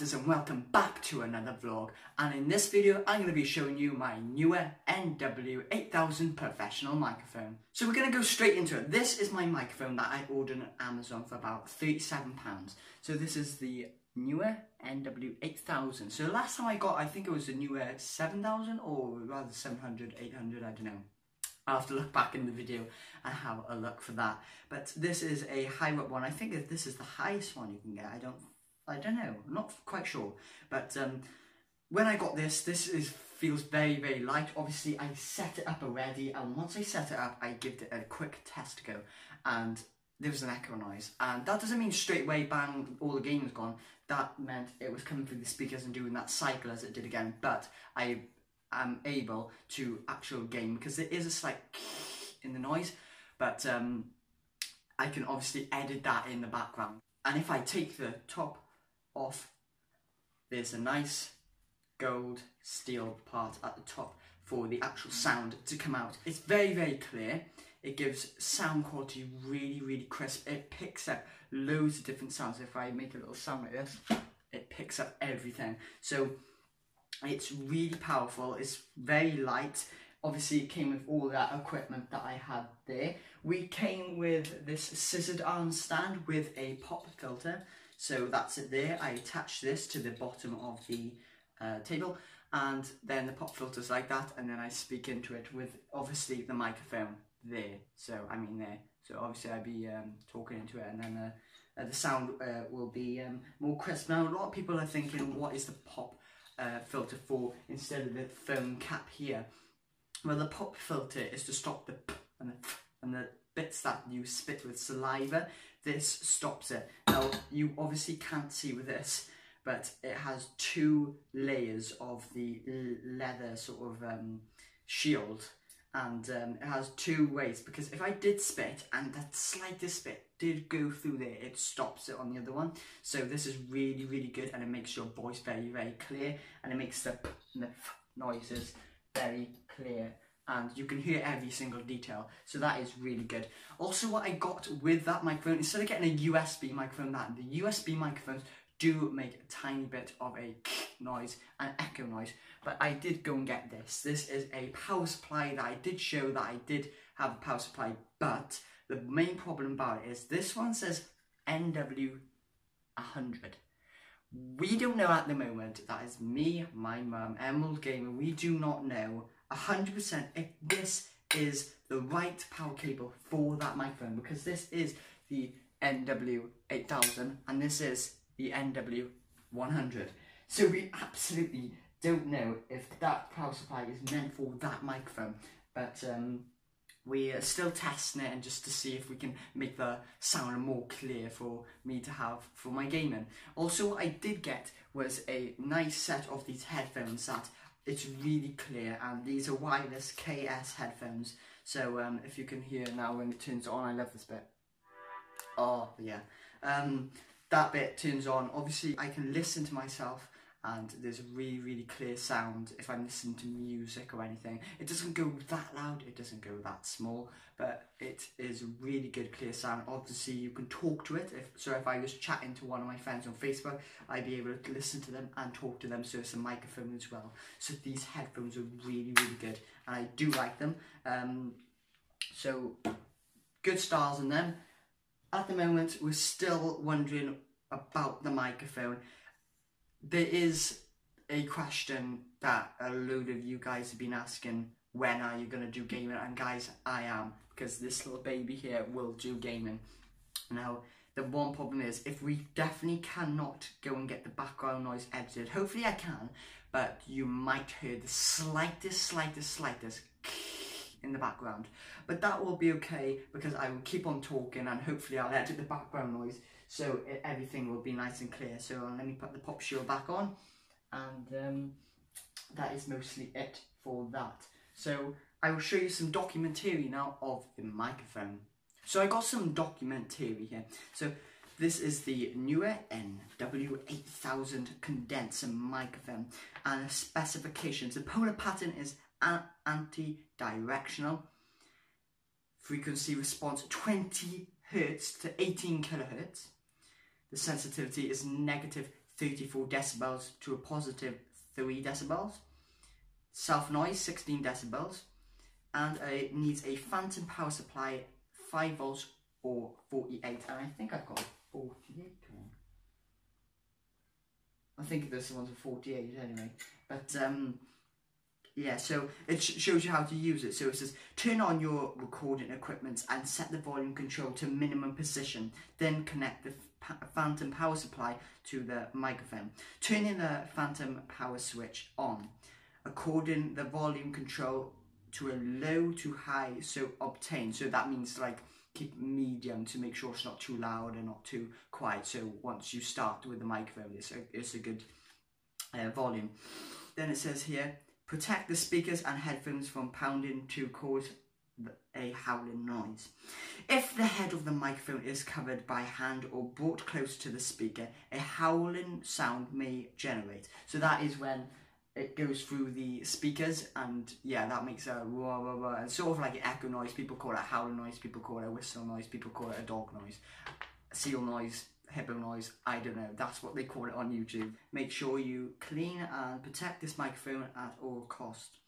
Raptors and welcome back to another vlog and in this video I'm going to be showing you my Neewer NW8000 professional microphone. So we're going to go straight into it. This is my microphone that I ordered on Amazon for about £37. So this is the Neewer NW8000. So last time I got I think it was the Neewer 7000 or rather 700, 800, I don't know. I'll have to look back in the video and have a look for that. But this is a high up one. I think this is the highest one you can get. I don't I don't know, I'm not quite sure. But um, when I got this, this is feels very, very light. Obviously, I set it up already, and once I set it up, I give it a quick test go, and there was an echo noise. And that doesn't mean straight away, bang, all the game was gone. That meant it was coming through the speakers and doing that cycle as it did again. But I am able to actual game because there is a slight in the noise, but um, I can obviously edit that in the background. And if I take the top off, there's a nice gold steel part at the top for the actual sound to come out. It's very, very clear. It gives sound quality really, really crisp. It picks up loads of different sounds. If I make a little sound like this, it picks up everything. So it's really powerful. It's very light. Obviously, it came with all that equipment that I had there. We came with this scissored arm stand with a pop filter. So that's it there. I attach this to the bottom of the uh, table and then the pop filter's like that and then I speak into it with obviously the microphone there. So I mean there. So obviously I'd be um, talking into it and then uh, uh, the sound uh, will be um, more crisp. Now a lot of people are thinking what is the pop uh, filter for instead of the foam cap here? Well the pop filter is to stop the p and the, and the bits that you spit with saliva this stops it. Now, you obviously can't see with this, but it has two layers of the leather sort of um, shield and um, it has two ways because if I did spit and that slightest spit did go through there it stops it on the other one so this is really really good and it makes your voice very very clear and it makes the, the noises very clear and you can hear every single detail. So that is really good. Also what I got with that microphone, instead of getting a USB microphone, that the USB microphones do make a tiny bit of a noise, an echo noise. But I did go and get this. This is a power supply that I did show that I did have a power supply, but the main problem about it is this one says NW100. We don't know at the moment, that is me, my mum, Emerald Gamer, we do not know 100% if this is the right power cable for that microphone because this is the NW8000 and this is the NW100. So we absolutely don't know if that power supply is meant for that microphone but um, we are still testing it and just to see if we can make the sound more clear for me to have for my gaming. Also what I did get was a nice set of these headphones that it's really clear and these are wireless KS headphones. So um, if you can hear now when it turns on I love this bit. Oh yeah. Um, that bit turns on. Obviously I can listen to myself and there's a really really clear sound if I'm listening to music or anything. It doesn't go that loud it doesn't go that small but it is a really good clear sound. Obviously you can talk to it. If so if I was chatting to one of my friends on Facebook I'd be able to listen to them and talk to them. So it's a microphone as well. So these headphones are really really good and I do like them. Um, so good stars in them. At the moment we're still wondering about the microphone there is a question that a load of you guys have been asking when are you going to do gaming? And guys I am because this little baby here will do gaming. Now the one problem is if we definitely cannot go and get the background noise edited hopefully I can but you might hear the slightest slightest slightest in the background but that will be okay because I will keep on talking and hopefully I'll edit the background noise so it, everything will be nice and clear. So let me put the pop shield back on and um, that is mostly it for that. So I will show you some documentary now of the microphone. So I got some documentary here. So this is the Neewer NW8000 condenser microphone and specifications. The polar pattern is anti-directional. Frequency response 20 hertz to 18 kilohertz. The sensitivity is negative 34 decibels to a positive 3 decibels. Self noise 16 decibels. And it needs a phantom power supply 5 volts or 48. And I think I've got 48 one. I think this one's a 48 anyway. But um, yeah, so it sh shows you how to use it. So it says turn on your recording equipment and set the volume control to minimum position. Then connect the phantom power supply to the microphone. Turning the phantom power switch on. According the volume control to a low to high, so obtain. So that means like keep medium to make sure it's not too loud and not too quiet. So once you start with the microphone, it's a, it's a good uh, volume. Then it says here, protect the speakers and headphones from pounding to cause a howling noise. If the head of the microphone is covered by hand or brought close to the speaker, a howling sound may generate. So that is when it goes through the speakers and yeah that makes a wah, wah, wah. It's sort of like an echo noise people call it a howling noise people call it a whistle noise people call it a dog noise seal noise hippo noise I don't know that's what they call it on YouTube make sure you clean and protect this microphone at all cost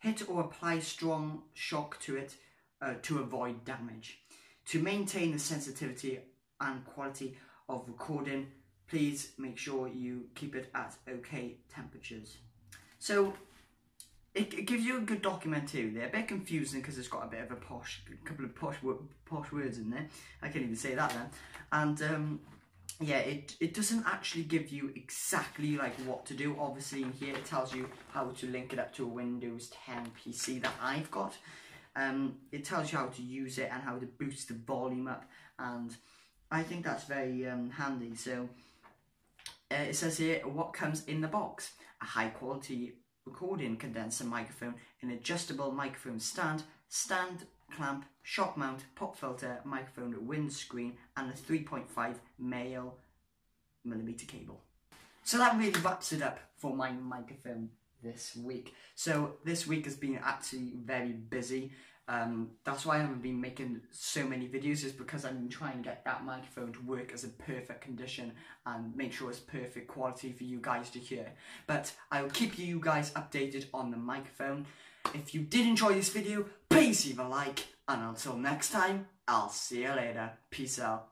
hit or apply strong shock to it uh, to avoid damage to maintain the sensitivity and quality of recording please make sure you keep it at okay temperatures so it, it, gives you a good document too. They're a bit confusing because it's got a bit of a posh, a couple of posh posh words in there. I can't even say that then. And um, yeah, it, it doesn't actually give you exactly like what to do. Obviously in here it tells you how to link it up to a Windows 10 PC that I've got. Um, it tells you how to use it and how to boost the volume up and I think that's very um, handy. So uh, it says here what comes in the box a high quality recording condenser microphone, an adjustable microphone stand, stand clamp, shock mount, pop filter, microphone windscreen, and a 3.5 male millimeter cable. So that really wraps it up for my microphone this week. So this week has been actually very busy. Um, that's why I haven't been making so many videos is because I've been trying to get that microphone to work as a perfect condition and make sure it's perfect quality for you guys to hear. But I'll keep you guys updated on the microphone. If you did enjoy this video, please leave a like and until next time, I'll see you later. Peace out.